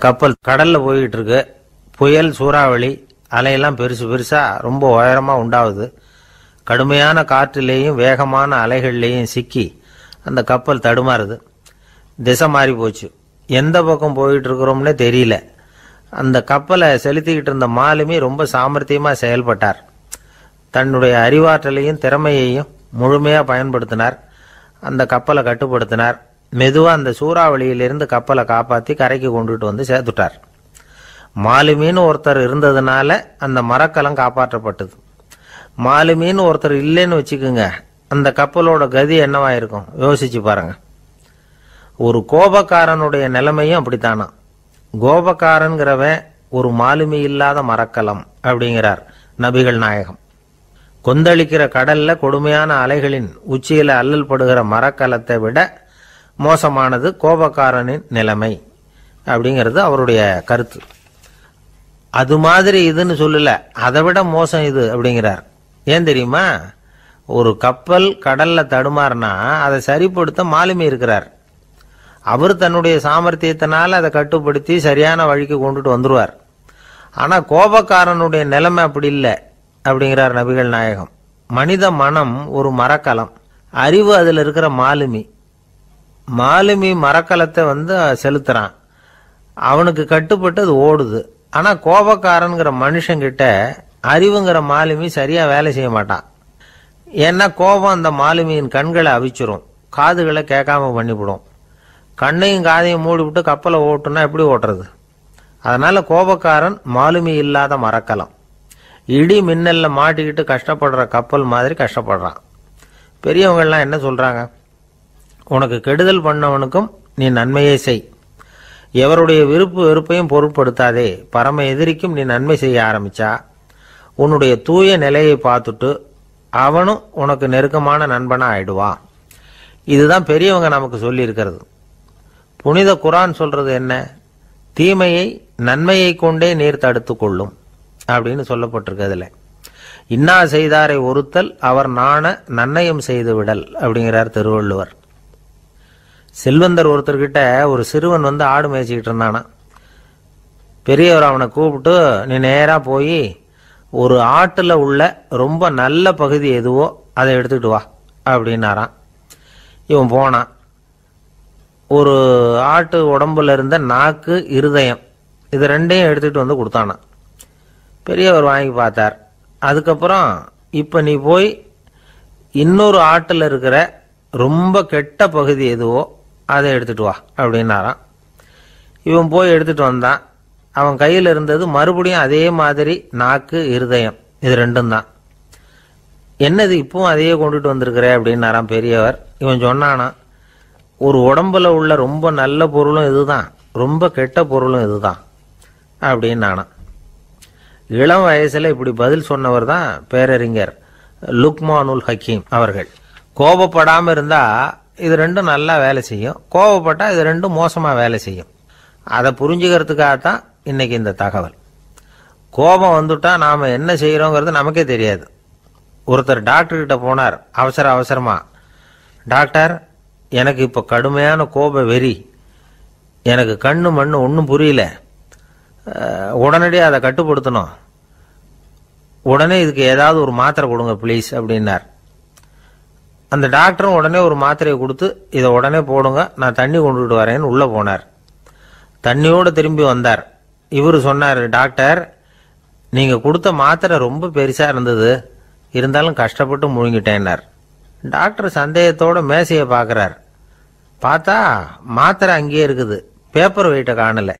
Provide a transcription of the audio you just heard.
கப்பல் கடல்ல போயிட்டு இருக்கு புயல் சூறாவளி அலையெல்லாம் பெருசு பெருசா ரொம்ப உயரமா உண்டாகுது கடுமையான காற்றுலேயும் வேகமான அலைகள்லேயும் சிக்கி அந்த கப்பல் தடுமாறுது. திசை மாறி போச்சு. எந்த பக்கம் போயிட்டு இருக்கிறோம்னே தெரியல. அந்த கப்பலை செலுத்திக்கிட்டு இருந்த மாலுமி ரொம்ப சாமர்த்தியமாக செயல்பட்டார். தன்னுடைய அறிவாற்றலையும் திறமையையும் முழுமையாக பயன்படுத்தினார். அந்த கப்பலை கட்டுப்படுத்தினார். மெதுவாக அந்த சூறாவளியிலிருந்து கப்பலை காப்பாற்றி கரைக்கு கொண்டுட்டு வந்து சேர்த்துட்டார். மாலுமின்னு ஒருத்தர் இருந்ததுனால அந்த மரக்கலம் காப்பாற்றப்பட்டது. மாலுமின்னு ஒருத்தர் இல்லைன்னு வச்சுக்கோங்க அந்த கப்பலோட கதி என்னவா இருக்கும்? யோசிச்சு பாருங்க. ஒரு கோபக்காரனுடைய நிலைமையும் அப்படித்தானா? கோபக்காரன்கிறவன் ஒரு மாலுமி இல்லாத மரக்கலம் அப்படிங்கிறார் நபிகள் நாயகம். கொந்தளிக்கிற கடல்ல கொடுமையான அலைகளின் உச்சியில அல்லல் படுகிற மரக்கலத்தை விட மோசமானது கோபக்காரனின் நிலைமை அப்படிங்கிறது அவருடைய கருத்து. அது மாதிரி இதுன்னு சொல்லலை. அதை விட மோசம் இது அப்படிங்கிறார். ஏன் தெரியுமா? ஒரு கப்பல் கடலில் தடுமாறினா அதை சரிப்படுத்த மாலுமி இருக்கிறார். அவர் தன்னுடைய சாமர்த்தியத்தினால் அதை கட்டுப்படுத்தி சரியான வழிக்கு கொண்டுட்டு வந்துருவார். ஆனால் கோபக்காரனுடைய நிலைமை அப்படி இல்லை அப்படிங்கிறார் நபிகள் நாயகம். மனித மனம் ஒரு மரக்கலம். அறிவு அதில் இருக்கிற மாலுமி. மாலுமி மரக்கலத்தை வந்து செலுத்துறான். அவனுக்கு கட்டுப்பட்டு அது ஓடுது. ஆனால் கோபக்காரன்கிற மனுஷங்கிட்ட அறிவுங்கிற மாலுமி சரியாக வேலை செய்ய மாட்டான். ஏன்னா கோபம் அந்த மாலுமியின் கண்களை அவிச்சிரும். காதுகளை கேட்காம பண்ணிவிடும். கண்ணையும் காதையும் மூடிவிட்டு கப்பலை ஓட்டுனா எப்படி ஓட்டுறது? அதனால் கோபக்காரன் மாலுமி இல்லாத மரக்கலம். இடி மின்னலில் மாட்டிக்கிட்டு கஷ்டப்படுற கப்பல் மாதிரி கஷ்டப்படுறான். பெரியவங்கள்லாம் என்ன சொல்கிறாங்க உனக்கு கெடுதல் பண்ணவனுக்கும் நீ நன்மையே செய். எவருடைய விருப்பு வெறுப்பையும் பொருட்படுத்தாதே. பரம எதிரிக்கும் நீ நன்மை செய்ய ஆரம்பிச்சா. உன்னுடைய தூய நிலையை பார்த்துட்டு அவனும் உனக்கு நெருக்கமான நண்பனா ஆயிடுவான் இதுதான் பெரியவங்க நமக்கு சொல்லியிருக்கிறது. புனித குரான் சொல்றது என்ன? தீமையை நன்மையை கொண்டே நீர் தடுத்து கொள்ளும் அப்படின்னு சொல்லப்பட்டிருக்கு அதில் இன்னா செய்தாரை ஒருத்தல் அவர் நாண நன்னயம் செய்து விடல் அப்படிங்கிறார் திருவள்ளுவர். செல்வந்தர் ஒருத்தர்கிட்ட ஒரு சிறுவன் வந்து ஆடு மேய்ச்சிக்கிட்டு இருந்தானா. பெரியவர் அவனை கூப்பிட்டு நீ நேராக போய் ஒரு ஆட்டில் உள்ள ரொம்ப நல்ல பகுதி எதுவோ அதை எடுத்துக்கிட்டு வா அப்படின்னாரான் இவன் போனான். ஒரு ஆட்டு உடம்புல இருந்த நாக்கு இருதயம் இது ரெண்டையும் எடுத்துகிட்டு வந்து கொடுத்தானான் பெரியவர் வாங்கி பார்த்தார். அதுக்கப்புறம் இப்போ நீ போய் இன்னொரு ஆட்டில் இருக்கிற ரொம்ப கெட்ட பகுதி எதுவோ அதை எடுத்துட்டு வா அப்படின்னாராம். இவன் போய் எடுத்துட்டு வந்தான். அவன் கையில் இருந்தது மறுபடியும் அதே மாதிரி நாக்கு இருதயம். இது ரெண்டும் தான். என்னது இப்பவும் அதையே கொண்டுட்டு வந்திருக்கிற? அப்படின்னாராம் பெரியவர். இவன் சொன்னானா ஒரு உடம்புல உள்ள ரொம்ப நல்ல பொருளும் இதுதான். ரொம்ப கெட்ட பொருளும் இதுதான். அப்படின்னு இளம் வயசுல இப்படி பதில் சொன்னவர் தான் பேரறிஞர் லுக்மானுல் ஹக்கீம் அவர்கள். கோபப்படாமல் இருந்தால் இது ரெண்டும் நல்லா வேலை செய்யும். கோவப்பட்டால் இது ரெண்டும் மோசமாக வேலை செய்யும். அதை புரிஞ்சுக்கிறதுக்காக தான் இன்றைக்கி இந்த தகவல். கோபம் வந்துட்டால் நாம் என்ன செய்கிறோங்கிறது நமக்கே தெரியாது. ஒருத்தர் டாக்டர்கிட்ட போனார். அவசர அவசரமாக டாக்டர் எனக்கு இப்போ கடுமையான கோப வெறி. எனக்கு கண்ணு மண்ணு ஒன்றும் புரியல. உடனடியாக அதை கட்டுப்படுத்தணும். உடனே இதுக்கு ஏதாவது ஒரு மாத்திரை கொடுங்க ப்ளீஸ் அப்படின்னார். அந்த டாக்டரும் உடனே ஒரு மாத்திரையை கொடுத்து இதை உடனே போடுங்க நான் தண்ணி கொண்டுட்டு வரேன்னு உள்ளே போனார். தண்ணியோடு திரும்பி வந்தார். இவர் சொன்னார் டாக்டர் நீங்கள் கொடுத்த மாத்திரை ரொம்ப பெருசாக இருந்தது. இருந்தாலும் கஷ்டப்பட்டு முழுங்கிட்டேன்னார். டாக்டர் சந்தேகத்தோட மேசையை பார்க்குறார். பார்த்தா மாத்திரை அங்கேயே இருக்குது. பேப்பர் வெயிட்டை காணலை.